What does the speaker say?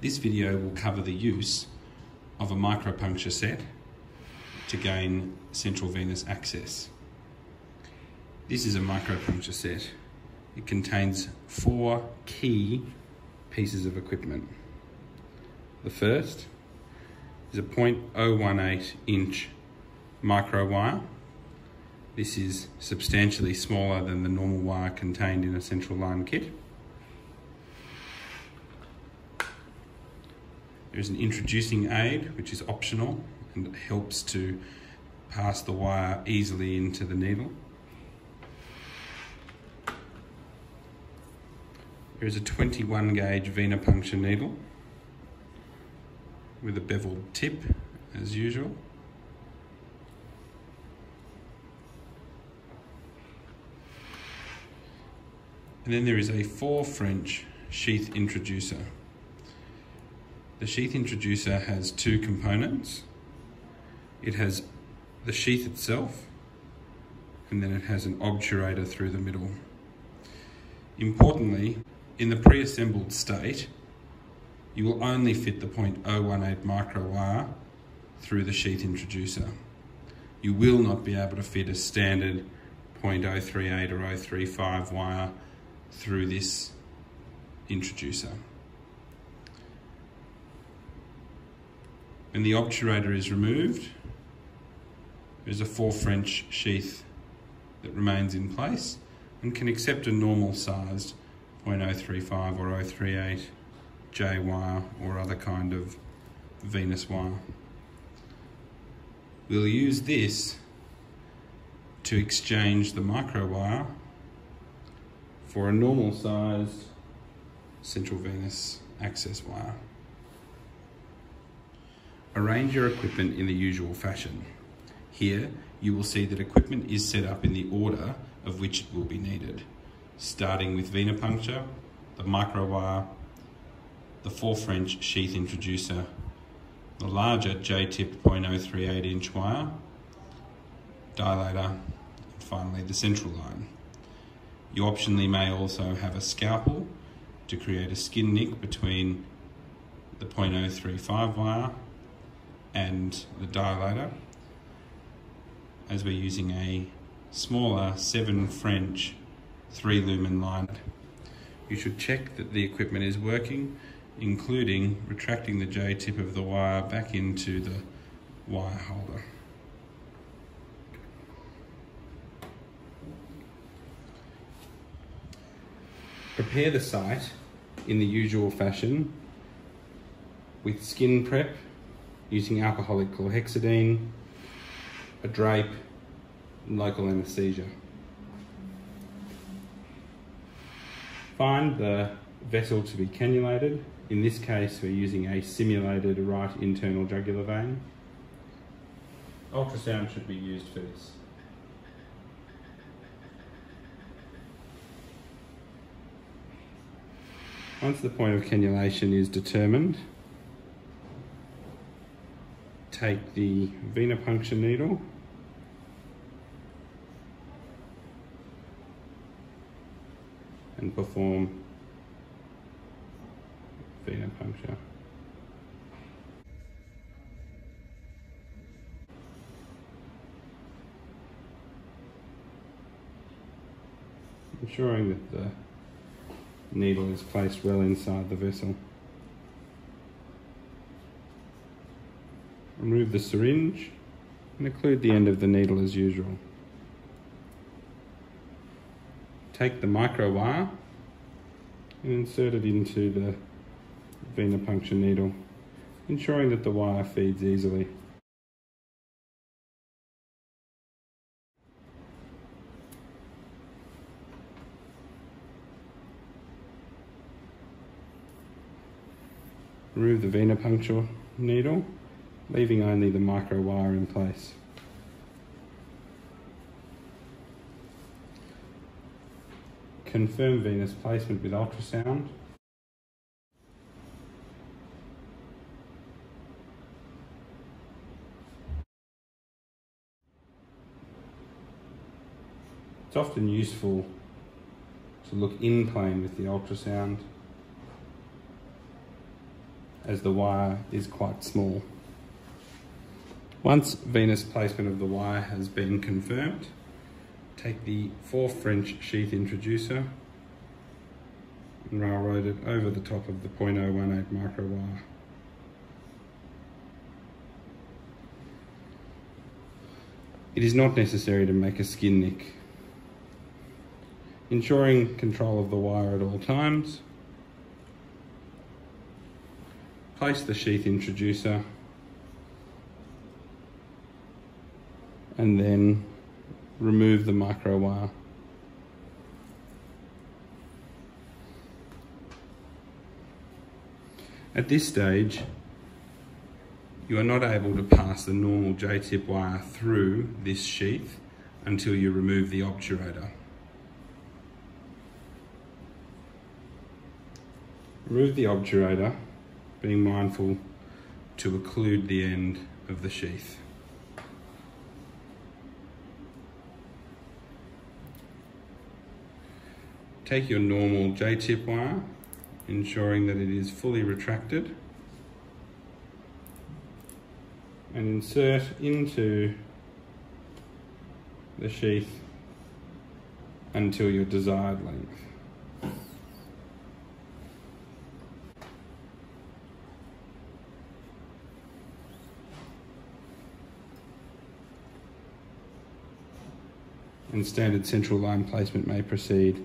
This video will cover the use of a micropuncture set to gain central venous access. This is a micropuncture set. It contains four key pieces of equipment. The first is a 0.018 inch micro wire. This is substantially smaller than the normal wire contained in a central line kit. There's an introducing aid, which is optional and helps to pass the wire easily into the needle. There is a 21 gauge venipuncture needle with a beveled tip as usual. And then there is a four French sheath introducer. The sheath introducer has two components. It has the sheath itself, and then it has an obturator through the middle. Importantly, in the pre-assembled state, you will only fit the 0.018 micro wire through the sheath introducer. You will not be able to fit a standard 0.038 or 035 wire through this introducer. When the obturator is removed, there's a four French sheath that remains in place and can accept a normal sized 0.035 or 038 J wire or other kind of venous wire. We'll use this to exchange the micro wire for a normal sized central venous access wire. Arrange your equipment in the usual fashion. Here, you will see that equipment is set up in the order of which it will be needed, starting with venipuncture, the micro wire, the 4 French sheath introducer, the larger J-tip 0.038 inch wire, dilator, and finally the central line. You optionally may also have a scalpel to create a skin nick between the 0.035 wire and the dilator as we're using a smaller 7 French 3 lumen line. You should check that the equipment is working including retracting the J tip of the wire back into the wire holder. Prepare the site in the usual fashion with skin prep using alcoholic chlorhexidine, a drape, local anaesthesia. Find the vessel to be cannulated. In this case, we're using a simulated right internal jugular vein. Ultrasound should be used for this. Once the point of cannulation is determined, take the venipuncture needle and perform venipuncture. Ensuring that the needle is placed well inside the vessel. Remove the syringe and occlude the end of the needle as usual. Take the micro wire and insert it into the venipuncture needle, ensuring that the wire feeds easily. Remove the venipuncture needle, leaving only the micro wire in place. Confirm venous placement with ultrasound. It's often useful to look in plane with the ultrasound as the wire is quite small. Once venous placement of the wire has been confirmed, take the 4 French sheath introducer and railroad it over the top of the 0.018 micro wire. It is not necessary to make a skin nick. Ensuring control of the wire at all times, place the sheath introducer and then remove the micro wire. At this stage, you are not able to pass the normal J-tip wire through this sheath until you remove the obturator. Remove the obturator, being mindful to occlude the end of the sheath. Take your normal J-tip wire, ensuring that it is fully retracted, and insert into the sheath until your desired length. and standard central line placement may proceed